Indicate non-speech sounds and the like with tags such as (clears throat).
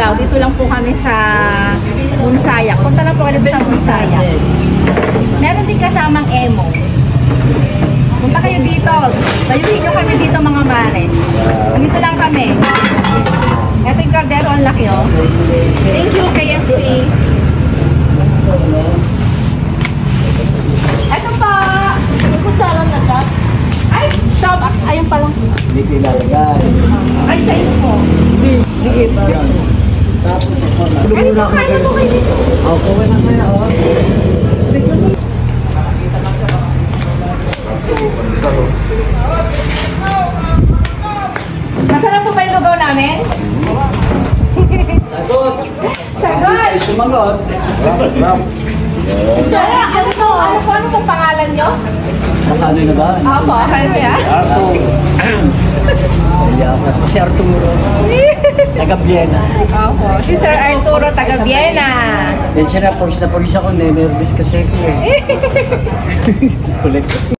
Surigao. Dito lang po kami sa Munsayak. Punta lang po kayo sa Munsayak. Meron din kasamang emo. Punta kayo dito. Dayuhin nyo kami dito mga mare. Dito lang kami. Ito yung kaldero, ang laki oh. Thank you, KFC. Ito pa. Kutsara na ka. Ay, sob. Ayun pa lang. Hindi ko ilalagay. Ay, sa inyo po. Yan. Ako kaya po kayo. Ako ko na kaya oh. Masarap po ba yung lugaw namin? Sagot. Sagot! Sumagot. Sara, ano po? Ano po? Ano pong pangalan nyo? Nakano na ba? Opo, akala ko yan. (clears throat) Ako. Si Arturo. (laughs) Taga Vienna. Opo, si Sir Arturo, taga Vienna. Siya na, pawis na pawis ako. Nervous kasi ako eh. Kulit. (laughs)